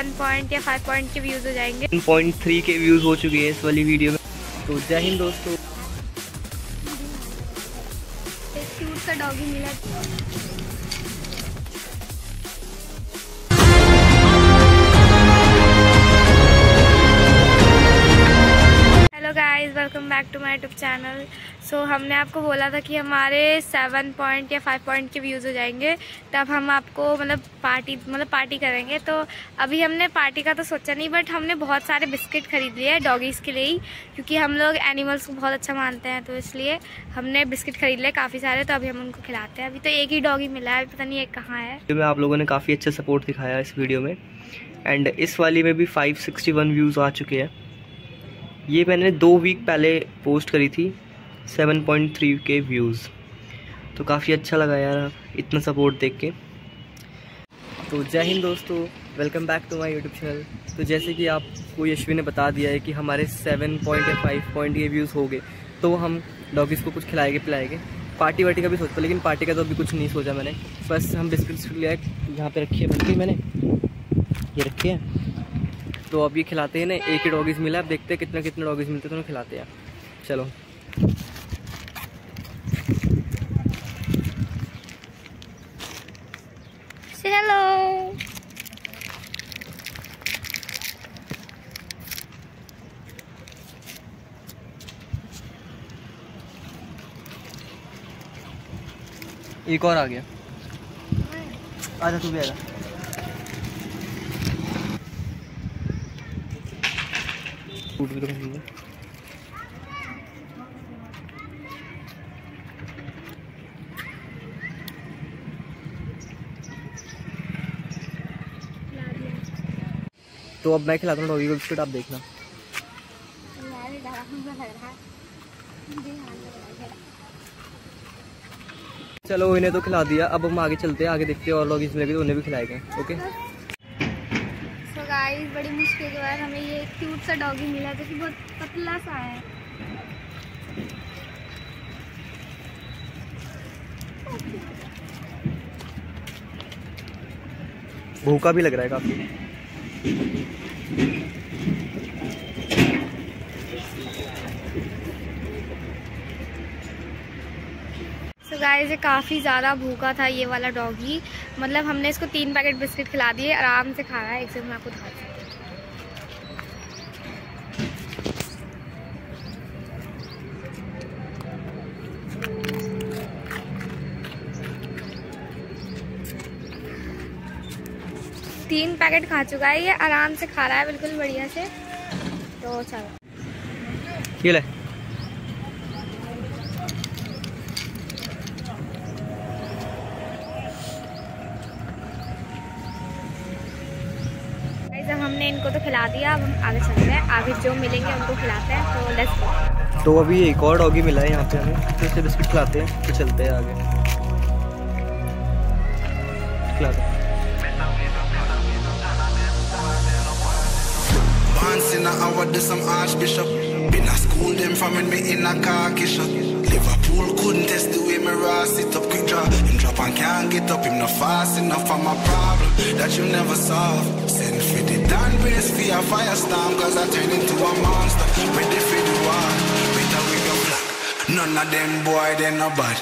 One point या five point के views हो जाएँगे। वन पॉइंट थ्री के व्यूज़ हो चुके हैं इस वाली वीडियो में। तो जय हिंद दोस्तों। का डॉगी मिला। Back to my YouTube channel so हमने आपको बोला था कि हमारे सेवन पॉइंट या फाइव पॉइंट के व्यूज़ हो जाएँगे। तब हम आपको मतलब पार्टी मतलब पार्टी करेंगे। तो अभी हमने पार्टी का तो सोचा नहीं बट हमने बहुत सारे बिस्किट खरीद लिए डॉगीज़ के लिए ही, क्योंकि हम लोग एनिमल्स को बहुत अच्छा मानते हैं। तो इसलिए हमने बिस्किट खरीद लिए काफ़ी सारे तो अभी हम उनको खिलाते हैं। अभी तो एक ही डॉगी मिला है, अभी पता नहीं एक कहाँ है। आप लोगों ने काफ़ी अच्छा सपोर्ट दिखाया इस वीडियो में। एंड इस वाली में भी 561 व्यूज़ आ चुके हैं। ये मैंने दो वीक पहले पोस्ट करी थी 7.3 के व्यूज़ तो काफ़ी अच्छा लगा यार इतना सपोर्ट देख के। तो जय हिंद दोस्तों welcome back to my YouTube channel तो जैसे कि आपको यशवी ने बता दिया है कि हमारे 7 पॉइंट या फाइव पॉइंट के व्यूज़ हो गए तो हम डॉगीज़ को कुछ खिलाएँगे पिलाएँगे। पार्टी वार्टी का भी सोचता लेकिन पार्टी का तो अभी कुछ नहीं सोचा मैंने। बस हम बिस्किट्स लिया यहाँ पर रखी है बल्कि मैंने। ये रखी है। तो अब ये खिलाते हैं ना एक ही डॉगीज़ मिला अब देखते हैं कितने कितने डॉगीज़ मिलते हैं तो खिलाते हैं। चलो। हेलो एक और आ गया। आजा तू भी आजा फूट भी खाएँगे तो अब मैं खिलाता हूँ डॉगी को बिस्किट, आप देखना। चलो इन्हें तो खिला दिया, अब हम आगे चलते हैं, आगे देखते हैं और लोग इसमें तो उन्हें भी खिलाएँगे, ओके? गाइस बड़ी मुश्किल के बाद हमें ये क्यूट सा डॉगी मिला जो कि बहुत पतला सा है। भूखा भी लग रहा है काफ़ी। सो गाइस ये काफ़ी ज़्यादा भूखा था ये वाला डॉगी मतलब हमने इसको तीन पैकेट बिस्किट खिला दिए, आराम से खा रहा है, एक से मैं आपको दिखा सकती तीन पैकेट खा चुका है, ये आराम से खा रहा है, बिल्कुल बढ़िया से। तो चलो। ये ले गाइस अब हमने इनको तो खिला दिया अब हम आगे चलते हैं। आगे जो मिलेंगे उनको खिलाते हैं तो लेट्स गो तो अभी एक और डॉगी मिला है यहाँ पे हमें तो से बिस्किट खिलाते हैं तो चलते हैं आगे। खिलाते हैं। Once in a hour, do some archbishop. Been a school them from when me in a khaki shop. Liverpool couldn't test the way me raw sit up quick draw. Him drop and can't get up, him not fast enough for my problem that you never solve. Send for the Dan brace for a firestorm, cause I turn into a monster. Ready for the war, better with your black. None of them boy, they no bad.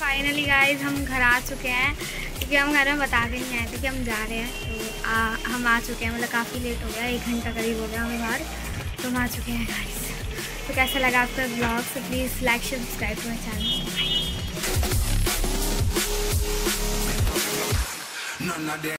Finally guys हम घर आ चुके हैं क्योंकि हम घर में बता के नहीं आए थे कि हम जा रहे हैं तो आ, हम आ चुके हैं मतलब काफ़ी लेट हो गया एक घंटा करीब हो गया हमें बाहर तो हम आ चुके हैं गाइस तो कैसा लगा आपका ब्लॉग तो please like share subscribe to my channel.